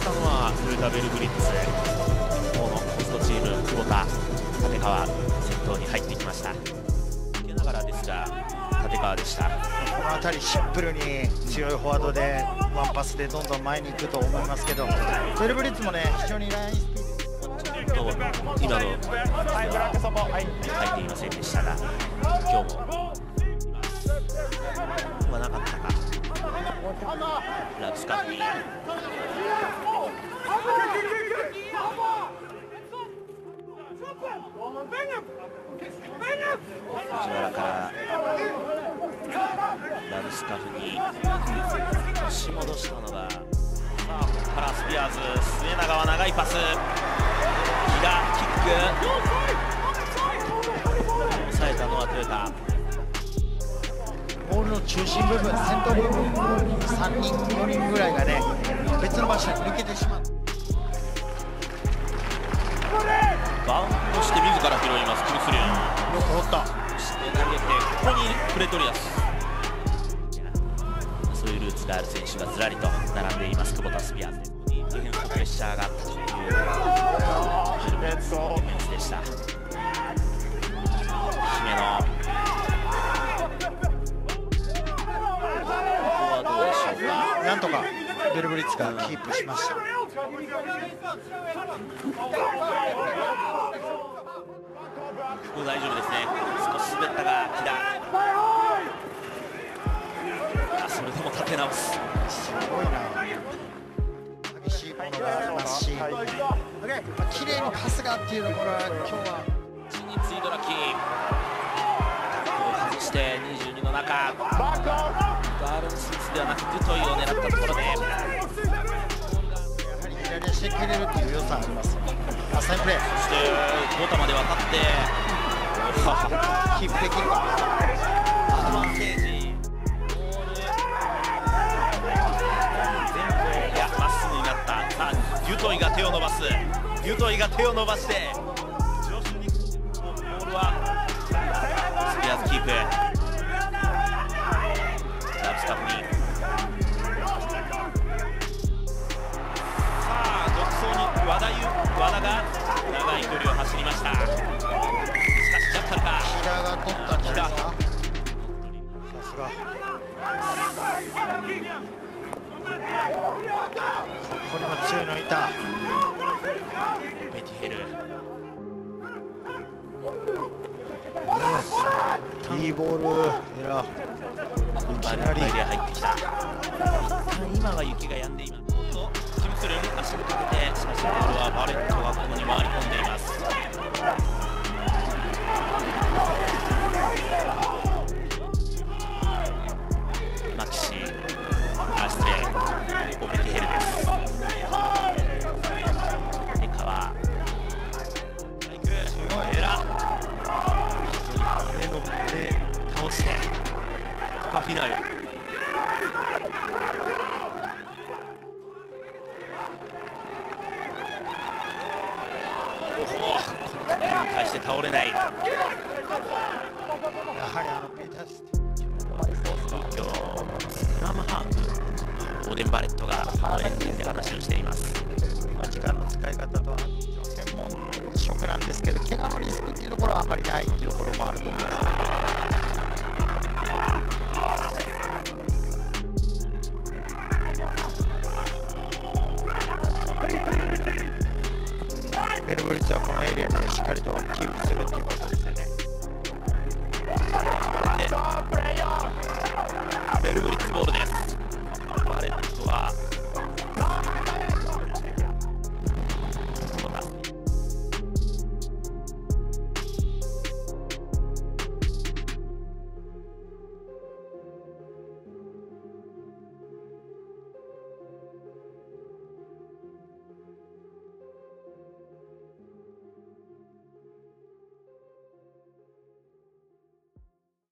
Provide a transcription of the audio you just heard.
きたのはトヨタベルブリッツ。このホストチーム久保田立川先頭に入ってきました受けながらですが立川でした。この辺りシンプルに強いフォワードでワンパスでどんどん前に行くと思いますけどベルブリッツもね非常にラインスピードと今の入っていませんでしたが今日もはなかったかラブスカフに藤原からラブスカフに押し戻したのがさあここからスピアーズ末永は長いパス。キラキック。抑えたのはトヨタ。ボールの中心部分先頭部分3人4人ぐらいがね別の場所に抜けてしまう。バウンドして自ら拾いますキムスリュンよく取った。そして投げてここにプレトリアスがある選手がずらりと並んでいます。久保田スピアーズ。ディフェンスのプレッシャーがあったというディフェンスでした。姫野。なんとかベルブリッツがキープしました。大丈夫ですね。少し滑ったが木田それでも立て直す。すごいな。激しいものがありますし綺麗にパスがっていうところは今日はチにツイドラキ外して22の中。ガールンスミスではなくドゥトイを狙ったところで。やはり左足で蹴れるっていう良さあります。あサインプレー。そしてゴタまで渡って。キープできるか。アドバンテージトイが手を伸ばす。ユトイが手を伸ばしてボールはスピアーズキープ。これも強いのいた。ベティヘル。いいボール。エラー。いきなり。入ってきた。今は雪が止んでいます。とキムスルン足をかけてエラ上ので倒してパフィナル返して倒れないやはりあのペータース今日スラムハーフオーデン・バレットがこのエンジンで話をしています時間の使い方とは専門職なんですけど怪我のリスクっていうところはあまりないっていうところもあると思います。ベルブリッツはこのエリアでしっかりとキープするっていうことですね。ベルブリッツボールです。